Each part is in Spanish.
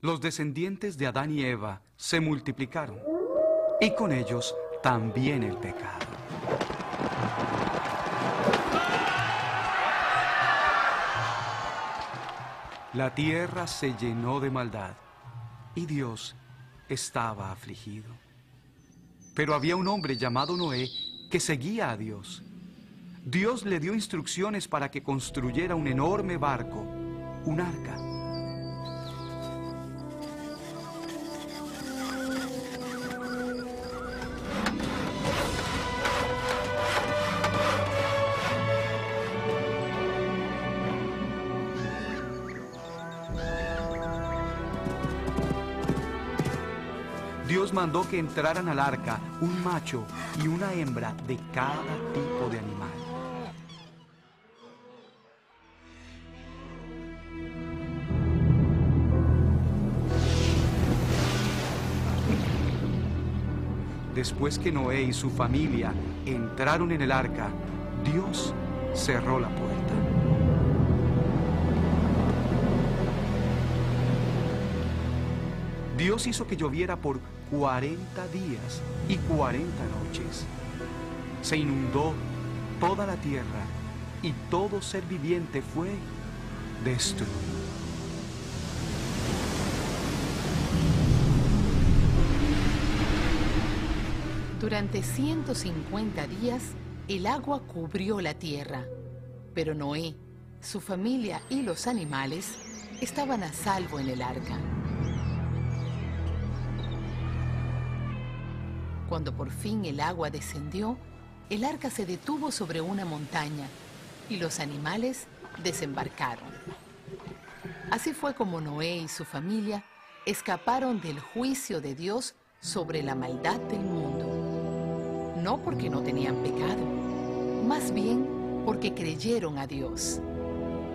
los descendientes de Adán y Eva se multiplicaron, y con ellos también el pecado. La tierra se llenó de maldad, y Dios estaba afligido. Pero había un hombre llamado Noé que seguía a Dios. Dios le dio instrucciones para que construyera un enorme barco, un arca. Dios mandó que entraran al arca un macho y una hembra de cada tipo de animal. Después que Noé y su familia entraron en el arca, Dios cerró la puerta. Dios hizo que lloviera por 40 días y 40 noches. Se inundó toda la tierra y todo ser viviente fue destruido. Durante 150 días el agua cubrió la tierra, pero Noé, su familia y los animales estaban a salvo en el arca. Cuando por fin el agua descendió, el arca se detuvo sobre una montaña y los animales desembarcaron. Así fue como Noé y su familia escaparon del juicio de Dios sobre la maldad del mundo. No porque no tenían pecado, más bien porque creyeron a Dios.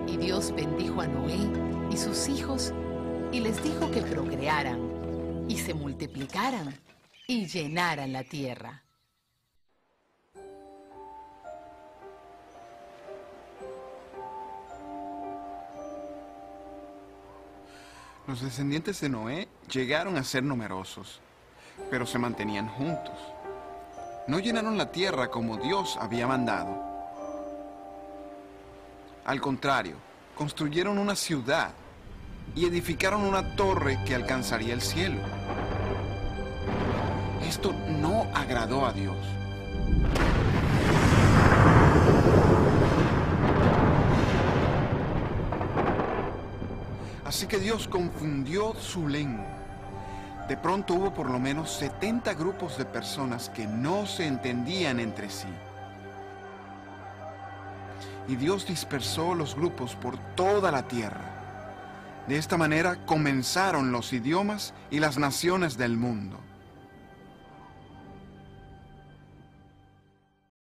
Y Dios bendijo a Noé y sus hijos y les dijo que procrearan y se multiplicaran y llenaran la tierra. Los descendientes de Noé llegaron a ser numerosos, pero se mantenían juntos. No llenaron la tierra como Dios había mandado. Al contrario, construyeron una ciudad y edificaron una torre que alcanzaría el cielo. Esto no agradó a Dios. Así que Dios confundió su lengua. De pronto hubo por lo menos 70 grupos de personas que no se entendían entre sí. Y Dios dispersó los grupos por toda la tierra. De esta manera comenzaron los idiomas y las naciones del mundo.